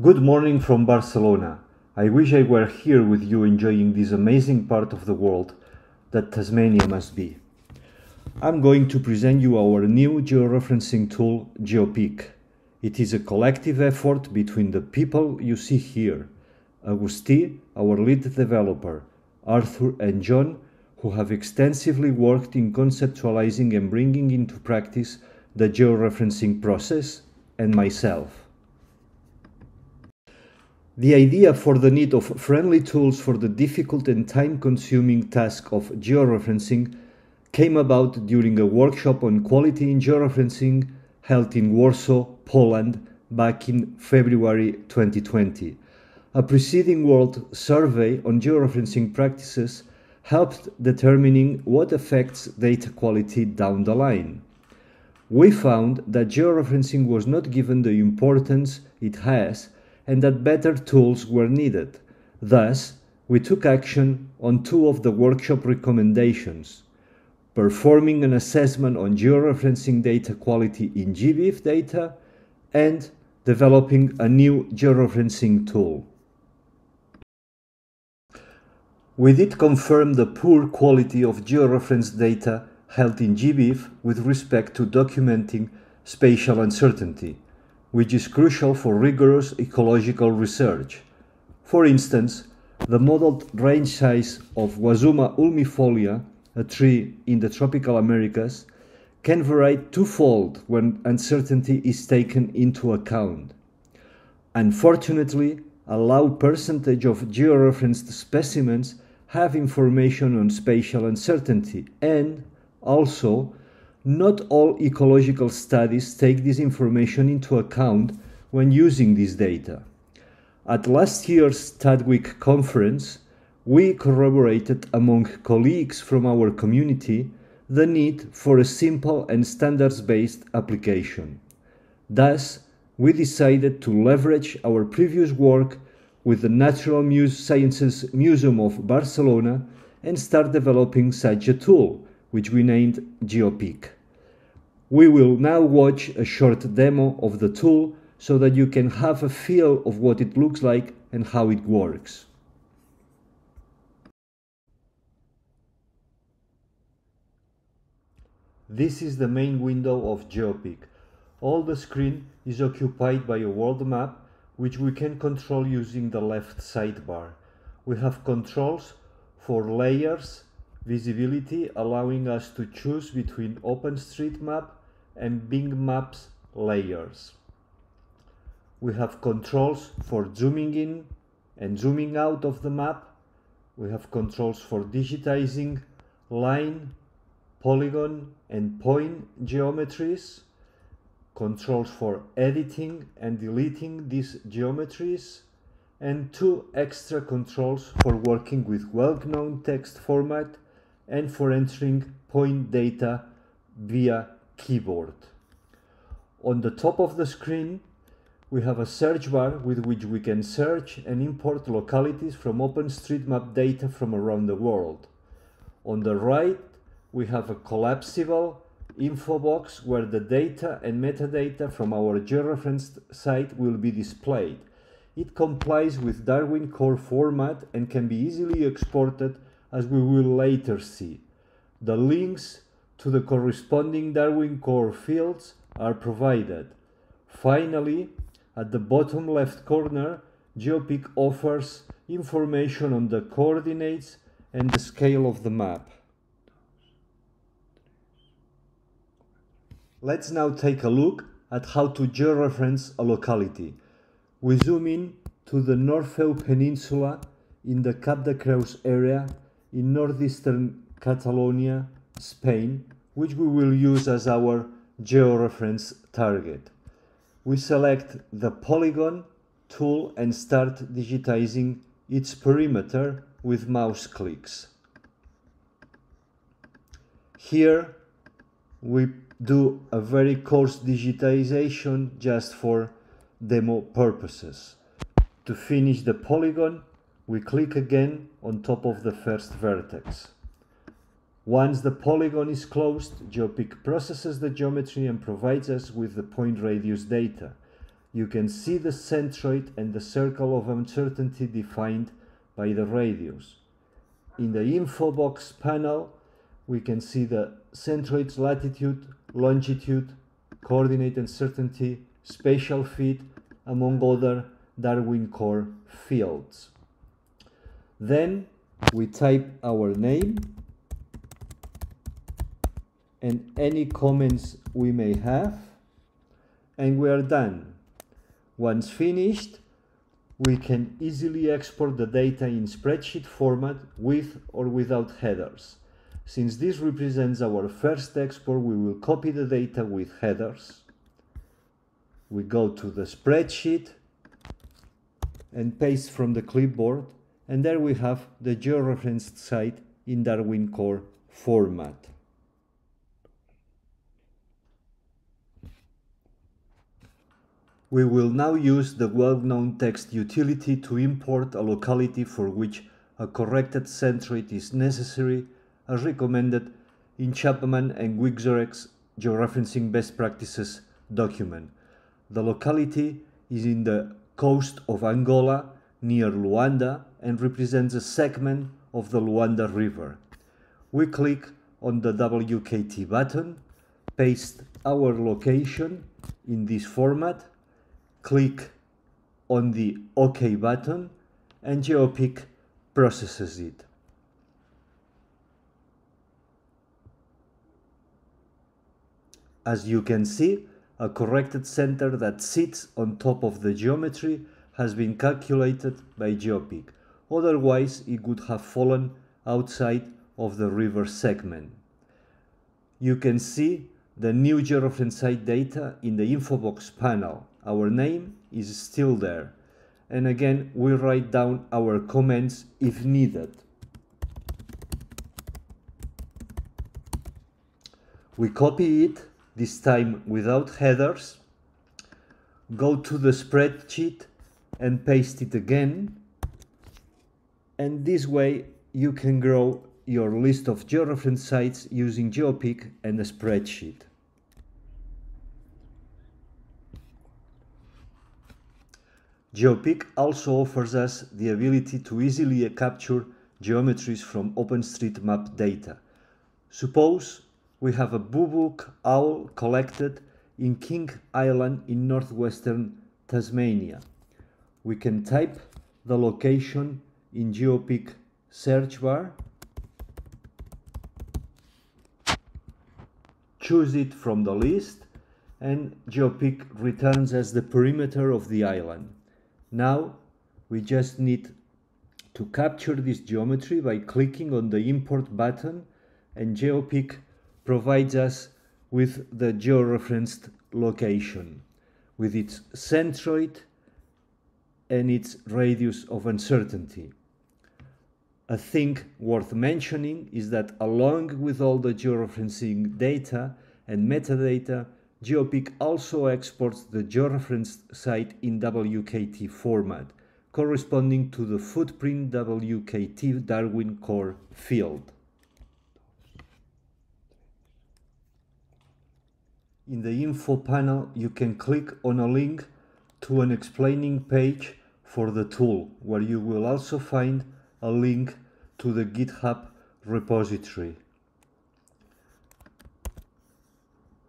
Good morning from Barcelona. I wish I were here with you enjoying this amazing part of the world that Tasmania must be. I'm going to present you our new georeferencing tool, GeoPick. It is a collective effort between the people you see here, Agustí, our lead developer, Arthur and John, who have extensively worked in conceptualizing and bringing into practice the georeferencing process, and myself. The idea for the need of friendly tools for the difficult and time consuming task of georeferencing came about during a workshop on quality in georeferencing held in Warsaw, Poland, back in February 2020. A preceding world survey on georeferencing practices helped determining what affects data quality down the line. We found that georeferencing was not given the importance it has and that better tools were needed. Thus, we took action on two of the workshop recommendations performing an assessment on georeferencing data quality in GBIF data and developing a new georeferencing tool. We did confirm the poor quality of georeference data held in GBIF with respect to documenting spatial uncertainty, which is crucial for rigorous ecological research. For instance, the modeled range size of Guazuma ulmifolia, a tree in the tropical Americas, can vary twofold when uncertainty is taken into account. Unfortunately, a low percentage of georeferenced specimens have information on spatial uncertainty and also not all ecological studies take this information into account when using this data. At last year's TDWG conference, we corroborated among colleagues from our community the need for a simple and standards based application. Thus, we decided to leverage our previous work with the Natural Muse Sciences Museum of Barcelona and start developing such a tool, which we named GeoPick. We will now watch a short demo of the tool so that you can have a feel of what it looks like and how it works. This is the main window of GeoPick. All the screen is occupied by a world map which we can control using the left sidebar. We have controls for layers, visibility, allowing us to choose between OpenStreetMap and Bing Maps layers. We have controls for zooming in and zooming out of the map. We have controls for digitizing line, polygon and point geometries controls for editing and deleting these geometries, and two extra controls for working with well-known text format and for entering point data via keyboard. On the top of the screen, we have a search bar with which we can search and import localities from OpenStreetMap data from around the world. On the right, we have a collapsible info box where the data and metadata from our georeferenced site will be displayed. It complies with Darwin Core format and can be easily exported as we will later see. The links to the corresponding Darwin Core fields are provided. Finally, at the bottom left corner, GeoPick offers information on the coordinates and the scale of the map. Let's now take a look at how to georeference a locality. We zoom in to the Norfeu Peninsula in the Cap de Creus area in northeastern Catalonia, Spain, which we will use as our georeference target. We select the polygon tool and start digitizing its perimeter with mouse clicks. Here we do a very coarse digitization just for demo purposes. To finish the polygon, we click again on top of the first vertex. Once the polygon is closed, GeoPick processes the geometry and provides us with the point radius data. you can see the centroid and the circle of uncertainty defined by the radius. In the info box panel, we can see the centroid's latitude, longitude, coordinate uncertainty, spatial fit, among other Darwin core fields. Then we type our name and any comments we may have and we are done. Once finished, we can easily export the data in spreadsheet format with or without headers. Since this represents our first export, we will copy the data with headers. We go to the spreadsheet and paste from the clipboard and there we have the georeferenced site in Darwin Core format. We will now use the well-known text utility to import a locality for which a corrected centroid is necessary as recommended in Chapman and Wieczorek's georeferencing best practices document. The locality is in the coast of Angola near Luanda and represents a segment of the Luanda River. We click on the WKT button, paste our location in this format click on the OK button and GeoPick processes it. As you can see, a corrected center that sits on top of the geometry has been calculated by GeoPick. Otherwise, it would have fallen outside of the river segment. You can see the new georeference data in the infobox panel our name is still there. And again, we write down our comments if needed. We copy it, this time without headers, go to the spreadsheet and paste it again. And this way you can grow your list of georeference sites using GeoPick and a spreadsheet. GeoPick also offers us the ability to easily capture geometries from OpenStreetMap data. Suppose we have a boobook owl collected in King Island in northwestern Tasmania. We can type the location in GeoPick search bar, choose it from the list, and GeoPick returns as the perimeter of the island. Now we just need to capture this geometry by clicking on the import button and GeoPick provides us with the georeferenced location with its centroid and its radius of uncertainty. A thing worth mentioning is that along with all the georeferencing data and metadata, GeoPick also exports the georeferenced site in WKT format, corresponding to the footprint WKT Darwin core field. In the info panel, you can click on a link to an explaining page for the tool, where you will also find a link to the GitHub repository.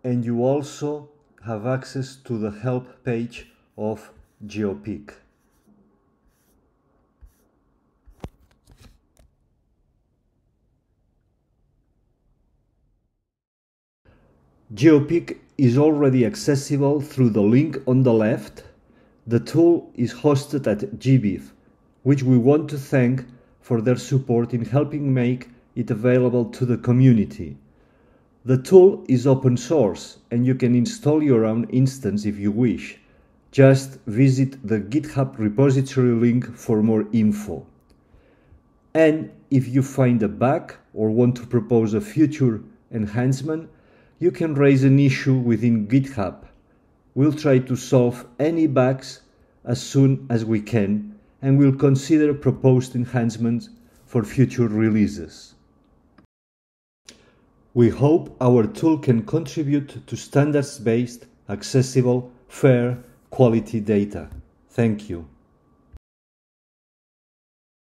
and you also have access to the help page of GeoPick. GeoPick is already accessible through the link on the left. The tool is hosted at GBIF, which we want to thank for their support in helping make it available to the community. The tool is open source and you can install your own instance if you wish. Just visit the GitHub repository link for more info. And if you find a bug or want to propose a future enhancement, you can raise an issue within GitHub. We'll try to solve any bugs as soon as we can and we'll consider proposed enhancements for future releases. We hope our tool can contribute to standards-based, accessible, fair, quality data. Thank you.